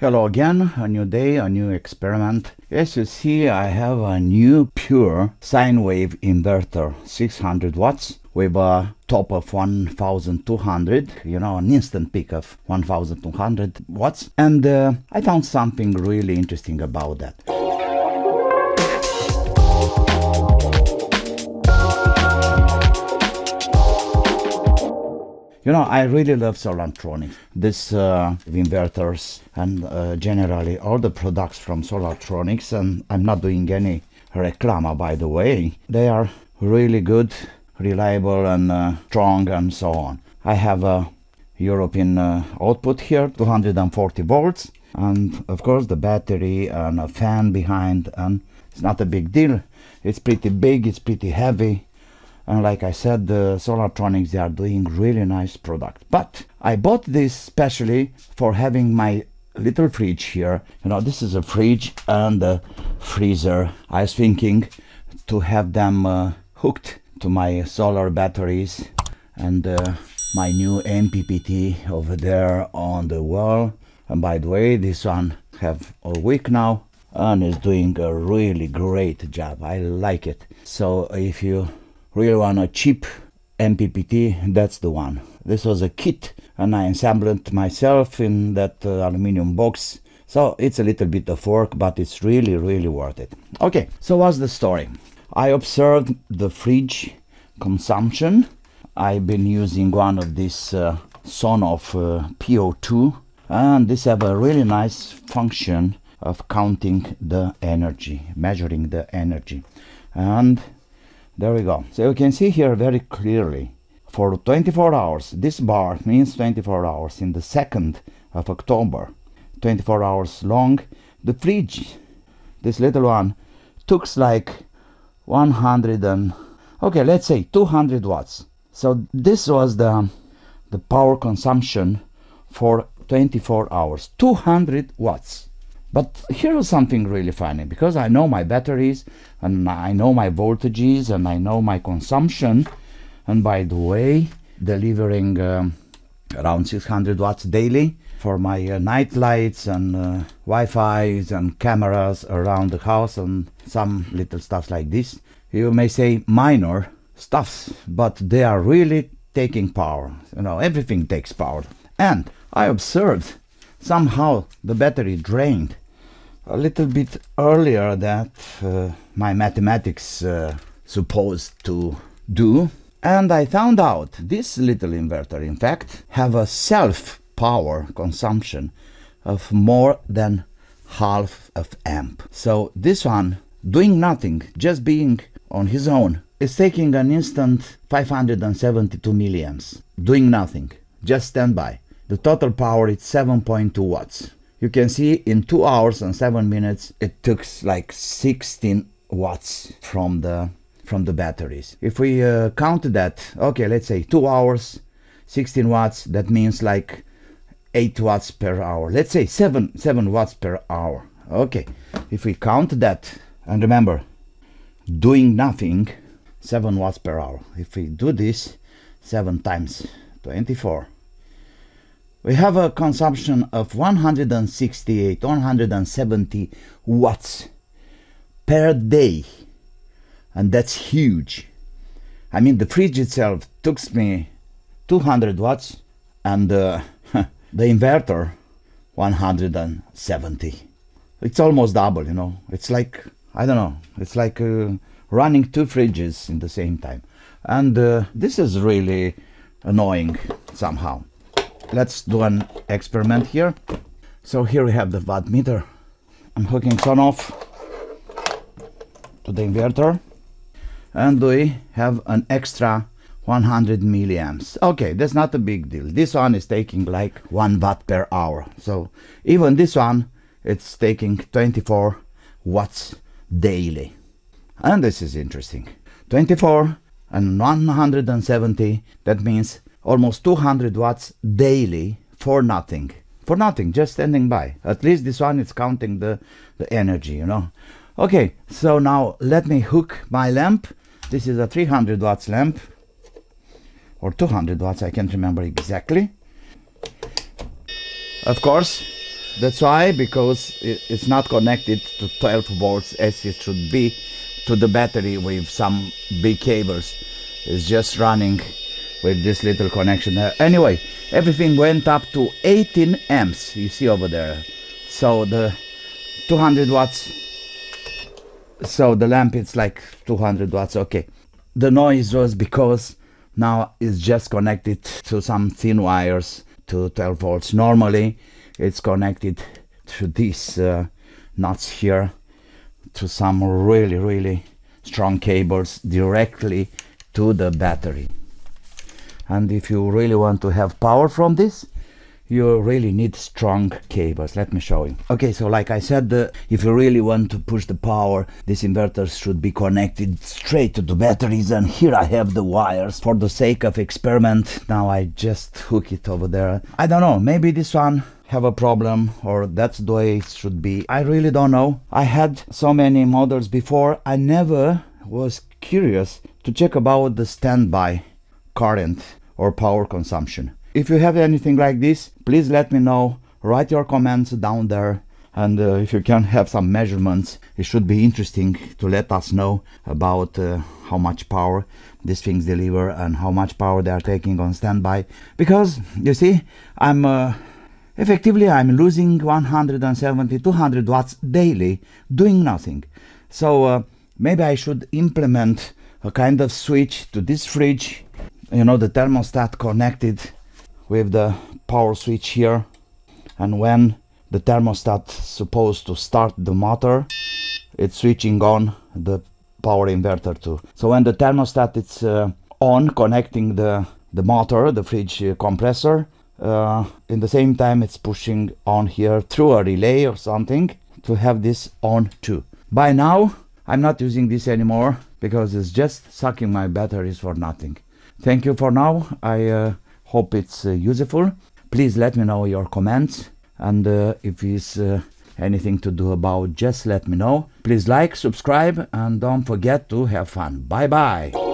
Hello again, a new day, a new experiment. As you see, I have a new pure sine wave inverter, 600 watts with a top of 1200, you know, an instant peak of 1200 watts. And uh, I found something really interesting about that. You know, I really love Solartronics. This uh, inverters and uh, generally all the products from Solartronics, and I'm not doing any reclama by the way. They are really good, reliable, and uh, strong, and so on. I have a European uh, output here, 240 volts, and of course the battery and a fan behind, and it's not a big deal. It's pretty big, it's pretty heavy, and like I said the Solartronics they are doing really nice product. But I bought this specially for having my little fridge here. You know this is a fridge and a freezer. I was thinking to have them uh, hooked to my solar batteries and uh, my new MPPT over there on the wall. And by the way this one have a week now and is doing a really great job. I like it. So if you really one, a cheap MPPT, that's the one. This was a kit and I assembled myself in that uh, aluminum box. So it's a little bit of work, but it's really, really worth it. Okay, so what's the story? I observed the fridge consumption. I've been using one of these uh, Sonoff uh, PO2 and this have a really nice function of counting the energy, measuring the energy. And there we go. So you can see here very clearly for 24 hours, this bar means 24 hours in the 2nd of October, 24 hours long. The fridge, this little one, took like 100 and, okay, let's say 200 watts. So this was the, the power consumption for 24 hours, 200 watts. But here is something really funny because I know my batteries and I know my voltages and I know my consumption. And by the way, delivering um, around 600 watts daily for my uh, night lights and uh, Wi-Fi's and cameras around the house and some little stuff like this. You may say minor stuffs, but they are really taking power. You know, everything takes power. And I observed somehow the battery drained. A little bit earlier that uh, my mathematics uh, supposed to do. And I found out this little inverter in fact have a self power consumption of more than half of amp. So this one doing nothing just being on his own is taking an instant 572 milliamps. Doing nothing just stand by the total power is 7.2 watts. You can see in 2 hours and 7 minutes it took like 16 watts from the from the batteries. If we uh, count that okay let's say 2 hours 16 watts that means like 8 watts per hour. Let's say 7 7 watts per hour. Okay if we count that and remember doing nothing 7 watts per hour. If we do this 7 times 24 we have a consumption of 168 170 watts per day. And that's huge. I mean the fridge itself took me 200 watts and uh, the inverter 170 it's almost double you know. It's like I don't know it's like uh, running two fridges in the same time. And uh, this is really annoying somehow let's do an experiment here. So here we have the watt meter. I'm hooking on off to the inverter. And we have an extra 100 milliamps. Okay that's not a big deal. This one is taking like 1 watt per hour. So even this one it's taking 24 watts daily. And this is interesting. 24 and 170 that means almost 200 watts daily for nothing. For nothing just standing by. At least this one is counting the the energy you know. Okay so now let me hook my lamp. This is a 300 watts lamp or 200 watts I can't remember exactly. Of course That's why, because it's not connected to 12 volts as it should be to the battery with some big cables. It's just running with this little connection there. Anyway, everything went up to 18 amps, you see over there. So the 200 watts, so the lamp it's like 200 watts, okay. The noise was because now it's just connected to some thin wires to 12 volts. Normally it's connected to these uh, nuts here to some really really strong cables directly to the battery and if you really want to have power from this you really need strong cables. Let me show you. Okay so like i said uh, if you really want to push the power this inverter should be connected straight to the batteries. And here i have the wires for the sake of experiment. Now i just hook it over there. I don't know. Maybe this one have a problem or that's the way it should be. I really don't know. I had so many models before. I never was curious to check about the standby current or power consumption if you have anything like this, please let me know. Write your comments down there. And uh, if you can have some measurements, it should be interesting to let us know about uh, how much power these things deliver and how much power they are taking on standby. Because, you see, I'm uh, effectively I'm losing 170, 200 watts daily doing nothing. So uh, maybe I should implement a kind of switch to this fridge, you know, the thermostat connected with the power switch here. And when the thermostat supposed to start the motor it's switching on the power inverter too. So when the thermostat is uh, on connecting the the motor the fridge uh, compressor uh, in the same time it's pushing on here through a relay or something to have this on too. By now i'm not using this anymore because it's just sucking my batteries for nothing thank you for now. I uh, hope it's uh, useful. Please let me know your comments. And uh, if it's uh, anything to do about just let me know. Please like subscribe and don't forget to have fun. Bye bye